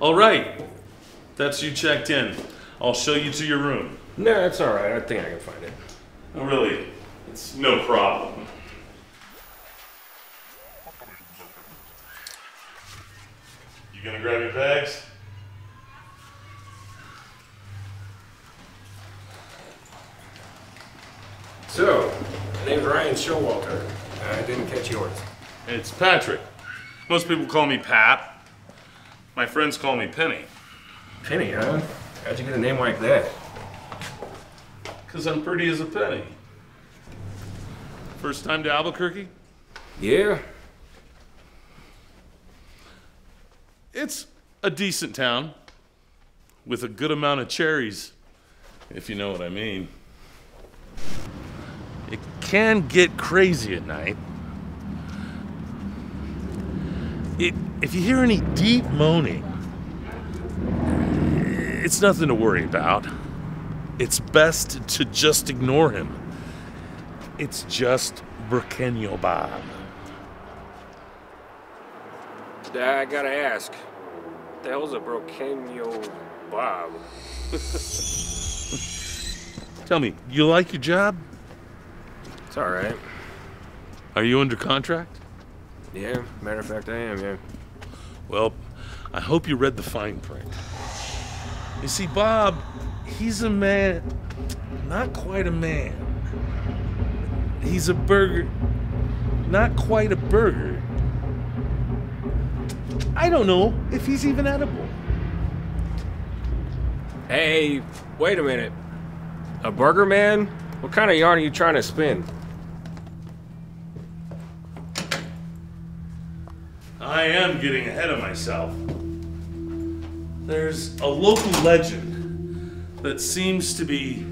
All right. That's you checked in. I'll show you to your room. No, that's all right. I think I can find it. Oh, really? It's no problem. You gonna grab your bags? So, my name's Ryan Showalter. I didn't catch yours. It's Patrick. Most people call me Pat. My friends call me Penny. Penny, huh? How'd you get a name like that? Because I'm pretty as a penny. First time to Albuquerque? Yeah. It's a decent town with a good amount of cherries, if you know what I mean. It can get crazy at night. It, if you hear any deep moaning, it's nothing to worry about. It's best to just ignore him. It's just Burgueno Bob. I gotta ask. What the hell's a Burgueno Bob? Tell me, you like your job? It's alright. Are you under contract? Yeah, matter of fact, I am, yeah. Well, I hope you read the fine print. You see, Bob, he's a man, not quite a man. He's a burger, not quite a burger. I don't know if he's even edible. Hey, wait a minute. A burger man? What kind of yarn are you trying to spin? I am getting ahead of myself. There's a local legend that seems to be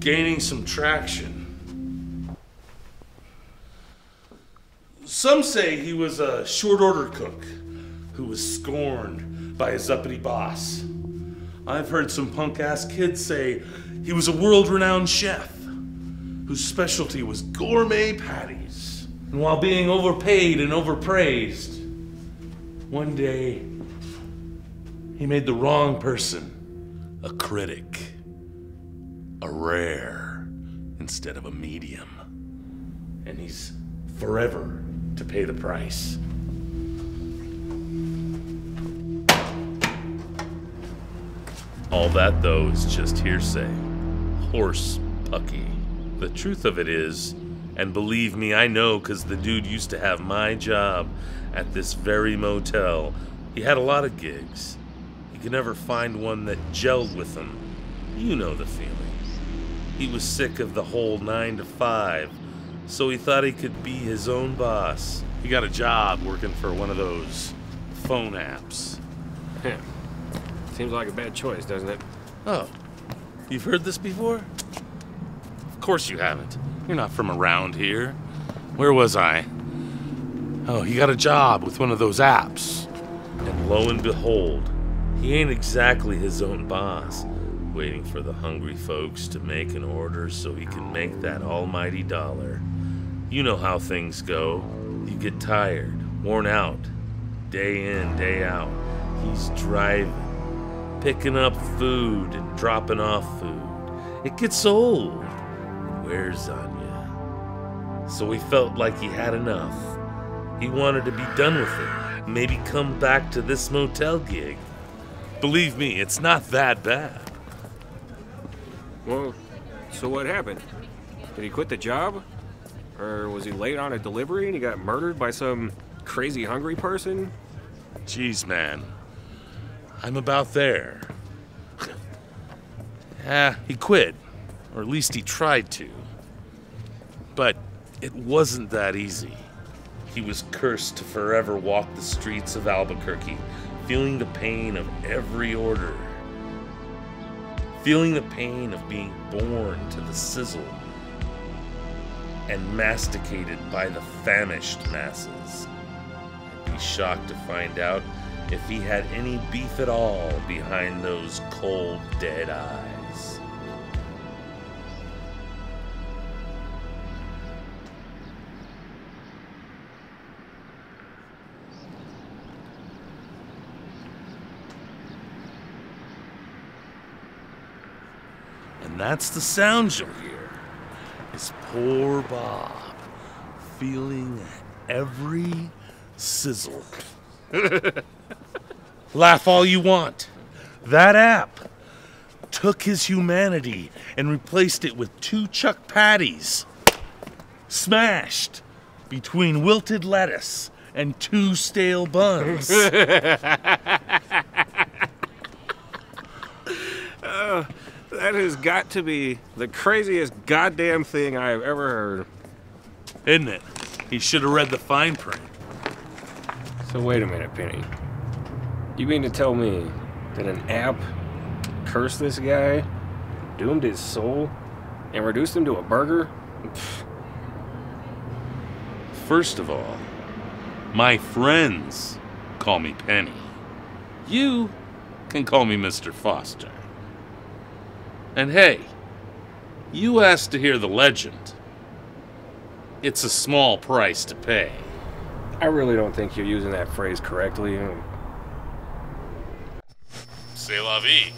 gaining some traction. Some say he was a short order cook who was scorned by his uppity boss. I've heard some punk ass kids say he was a world renowned chef whose specialty was gourmet patties. And while being overpaid and overpraised, one day he made the wrong person a critic, a rare instead of a medium. And he's forever to pay the price. All that, though, is just hearsay. Horse pucky. The truth of it is, and believe me, I know because the dude used to have my job at this very motel. He had a lot of gigs. He could never find one that gelled with him. You know the feeling. He was sick of the whole 9 to 5, so he thought he could be his own boss. He got a job working for one of those phone apps. Yeah. Seems like a bad choice, doesn't it? Oh, you've heard this before? Of course you haven't. You're not from around here. Where was I? Oh, he got a job with one of those apps. And lo and behold, he ain't exactly his own boss, waiting for the hungry folks to make an order so he can make that almighty dollar. You know how things go. You get tired, worn out, day in, day out. He's driving, picking up food and dropping off food. It gets old, on you. So he felt like he had enough. He wanted to be done with it. Maybe come back to this motel gig. Believe me, it's not that bad. Well, so what happened? Did he quit the job? Or was he late on a delivery and he got murdered by some crazy hungry person? Jeez, man. I'm about there. Ah, he quit. Or at least he tried to. But it wasn't that easy. He was cursed to forever walk the streets of Albuquerque, feeling the pain of every order. Feeling the pain of being born to the sizzle and masticated by the famished masses. I'd be shocked to find out if he had any beef at all behind those cold, dead eyes. And that's the sound you'll hear. Is poor Bob feeling every sizzle. Laugh all you want. That app took his humanity and replaced it with two Chuck Patties. Smashed between wilted lettuce and two stale buns. Uh, That has got to be the craziest goddamn thing I've ever heard. Isn't it? He should have read the fine print. So wait a minute, Penny. You mean to tell me that an app cursed this guy, doomed his soul, and reduced him to a burger? First of all, my friends call me Penny. You can call me Mr. Foster. And hey, you asked to hear the legend. It's a small price to pay. I really don't think you're using that phrase correctly. C'est la vie.